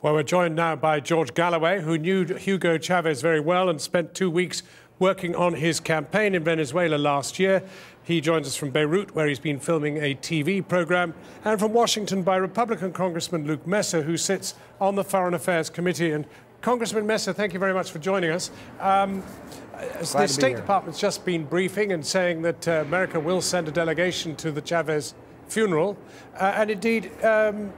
Well, we're joined now by George Galloway, who knew Hugo Chavez very well and spent two weeks working on his campaign in Venezuela last year. He joins us from Beirut, where he's been filming a TV program, and from Washington by Republican Congressman Luke Messer, who sits on the Foreign Affairs Committee. And Congressman Messer, thank you very much for joining us. Um, the State Department's just been briefing and saying that uh, America will send a delegation to the Chavez funeral. Uh, and indeed, um,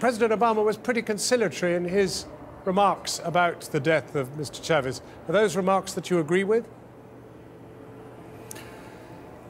President Obama was pretty conciliatory in his remarks about the death of Mr. Chavez. Are those remarks that you agree with?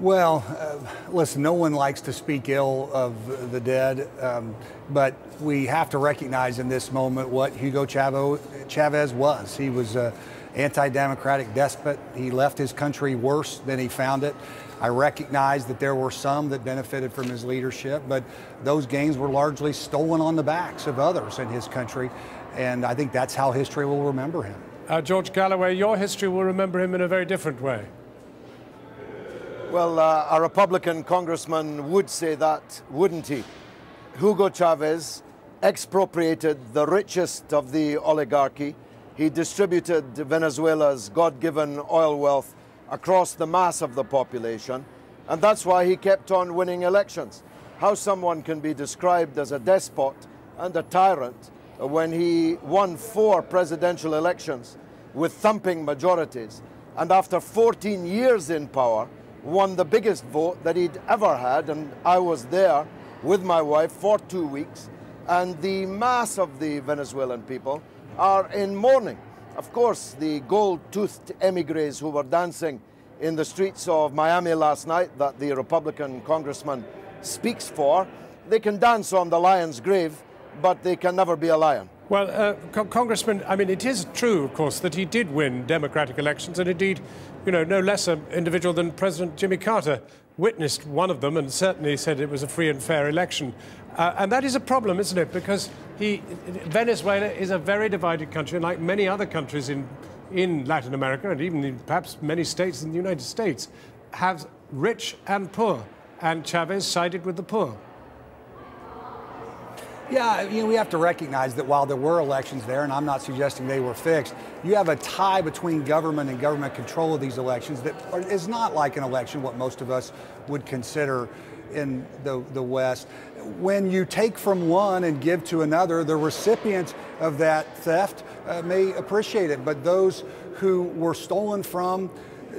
Well, uh, listen, no one likes to speak ill of the dead, um, but we have to recognize in this moment what Hugo Chavez was. He was an anti democratic despot. He left his country worse than he found it. I recognize that there were some that benefited from his leadership, but those gains were largely stolen on the backs of others in his country. And I think that's how history will remember him. Uh, George Galloway, your history will remember him in a very different way. Well, uh, a Republican congressman would say that, wouldn't he? Hugo Chavez expropriated the richest of the oligarchy. He distributed Venezuela's God given oil wealth across the mass of the population, and that's why he kept on winning elections. How someone can be described as a despot and a tyrant when he won four presidential elections with thumping majorities, and after 14 years in power, won the biggest vote that he'd ever had, and I was there with my wife for two weeks, and the mass of the Venezuelan people are in mourning. Of course, the gold-toothed emigres who were dancing in the streets of Miami last night that the Republican congressman speaks for, they can dance on the lion's grave, but they can never be a lion. Well, uh, Co Congressman, I mean, it is true, of course, that he did win democratic elections, and indeed, you know, no less an individual than President Jimmy Carter witnessed one of them and certainly said it was a free and fair election. Uh, and that is a problem, isn't it? Because he, Venezuela is a very divided country, like many other countries in, in Latin America, and even in perhaps many states in the United States, have rich and poor. And Chavez sided with the poor. Yeah, you know, we have to recognize that while there were elections there, and I'm not suggesting they were fixed, you have a tie between government and government control of these elections that is not like an election, what most of us would consider in the, the West. When you take from one and give to another, the recipients of that theft uh, may appreciate it, but those who were stolen from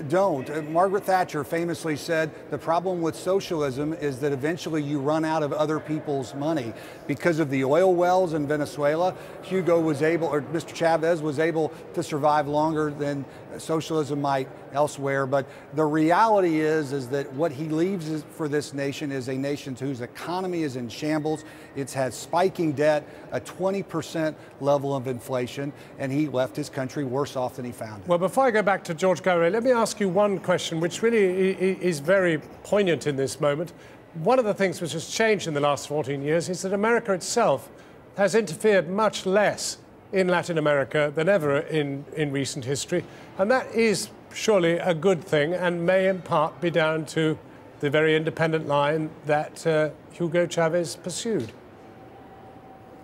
don't. Uh, Margaret Thatcher famously said the problem with socialism is that eventually you run out of other people's money. Because of the oil wells in Venezuela, Hugo was able, or Mr. Chavez was able to survive longer than socialism might elsewhere. But the reality is, is that what he leaves for this nation is a nation whose economy is in shambles. It's had spiking debt, a 20% level of inflation, and he left his country worse off than he found it. Well, before I go back to George Galloway, let me ask you one question, which really is very poignant in this moment. One of the things which has changed in the last 14 years is that America itself has interfered much less in Latin America than ever in, in recent history. And that is surely a good thing and may in part be down to the very independent line that uh, Hugo Chavez pursued.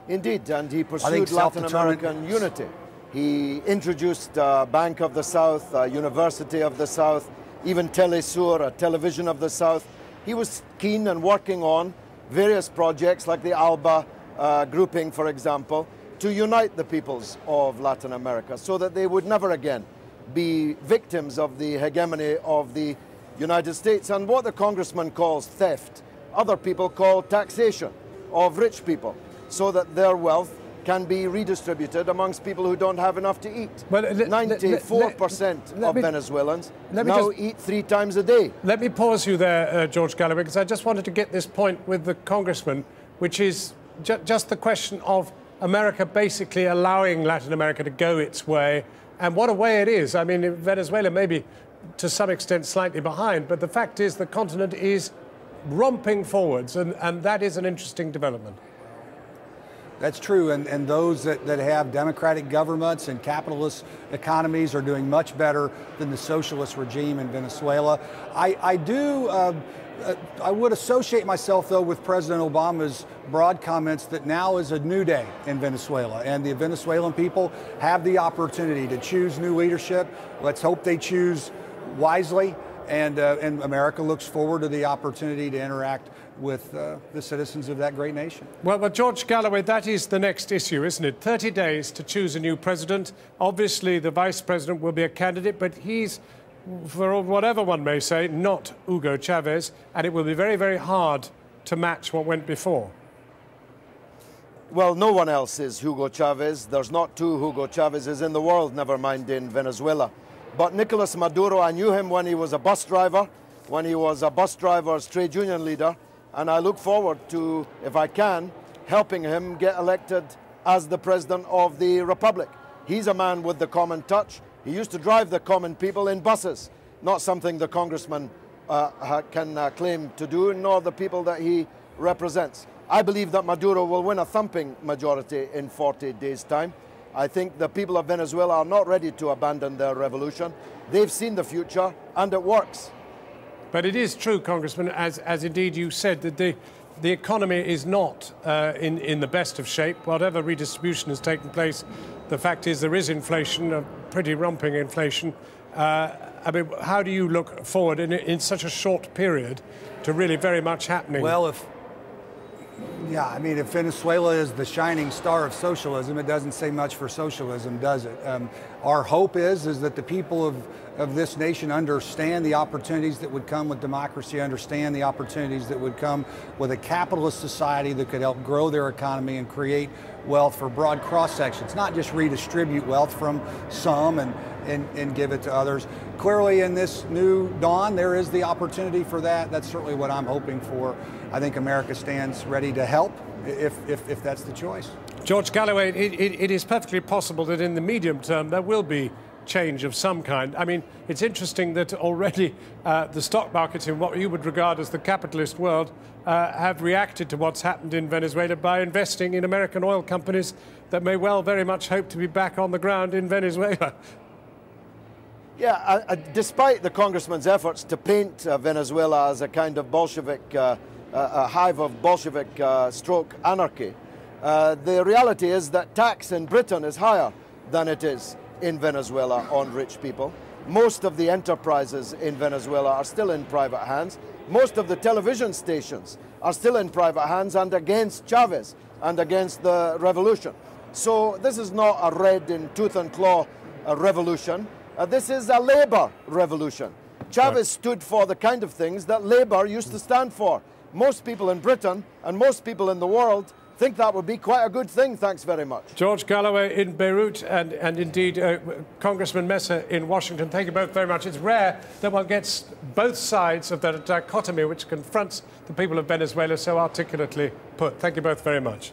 Indeed, and he pursued Latin American unity. He introduced uh, Bank of the South, uh, University of the South, even Telesur, television of the South. He was keen and working on various projects like the ALBA uh, grouping, for example, to unite the peoples of Latin America so that they would never again be victims of the hegemony of the United States and what the congressman calls theft, other people call taxation of rich people so that their wealth can be redistributed amongst people who don't have enough to eat. Well, 94% of me, Venezuelans now just, eat three times a day. Let me pause you there, uh, George Galloway, because I just wanted to get this point with the congressman, which is ju just the question of America basically allowing Latin America to go its way. And what a way it is. I mean, Venezuela may be to some extent slightly behind, but the fact is the continent is romping forwards, and, and that is an interesting development. That's true, and, and those that, that have democratic governments and capitalist economies are doing much better than the socialist regime in Venezuela. I, I do uh, uh, I would associate myself, though, with President Obama's broad comments that now is a new day in Venezuela, and the Venezuelan people have the opportunity to choose new leadership. Let's hope they choose wisely, and, uh, and America looks forward to the opportunity to interact with uh, the citizens of that great nation. Well, but George Galloway, that is the next issue, isn't it? 30 days to choose a new president. Obviously, the vice president will be a candidate, but he's for whatever one may say, not Hugo Chavez, and it will be very, very hard to match what went before. Well, no one else is Hugo Chavez. There's not two Hugo Chavezes in the world, never mind in Venezuela. But Nicolas Maduro, I knew him when he was a bus driver, when he was a bus driver's trade union leader, and I look forward to, if I can, helping him get elected as the president of the republic. He's a man with the common touch. He used to drive the common people in buses, not something the congressman uh, can uh, claim to do, nor the people that he represents. I believe that Maduro will win a thumping majority in 40 days' time. I think the people of Venezuela are not ready to abandon their revolution. They've seen the future, and it works. But it is true, Congressman, as, as indeed you said, that the, the economy is not uh, in, in the best of shape. Whatever redistribution has taken place, the fact is there is inflation, a pretty romping inflation. Uh, I mean, how do you look forward in, in such a short period to really very much happening? Well, if yeah, I mean, if Venezuela is the shining star of socialism, it doesn't say much for socialism, does it? Um, our hope is is that the people of, of this nation understand the opportunities that would come with democracy, understand the opportunities that would come with a capitalist society that could help grow their economy and create wealth for broad cross sections, not just redistribute wealth from some and, and, and give it to others. Clearly, in this new dawn, there is the opportunity for that. That's certainly what I'm hoping for. I think America stands ready to help if, if, if that's the choice. George Galloway, it, it, it is perfectly possible that in the medium term there will be change of some kind. I mean, it's interesting that already uh, the stock markets in what you would regard as the capitalist world uh, have reacted to what's happened in Venezuela by investing in American oil companies that may well very much hope to be back on the ground in Venezuela. Yeah, uh, uh despite the congressman's efforts to paint uh, Venezuela as a kind of Bolshevik, uh, a hive of Bolshevik stroke anarchy, the reality is that tax in Britain is higher than it is in Venezuela on rich people. Most of the enterprises in Venezuela are still in private hands. Most of the television stations are still in private hands and against Chavez and against the revolution. So this is not a red in tooth and claw uh, revolution. Uh, this is a labor revolution. Chavez right. stood for the kind of things that labor used to stand for. Most people in Britain and most people in the world think that would be quite a good thing. Thanks very much. George Galloway in Beirut and, and indeed uh, Congressman Messer in Washington. Thank you both very much. It's rare that one gets both sides of that dichotomy which confronts the people of Venezuela so articulately put. Thank you both very much.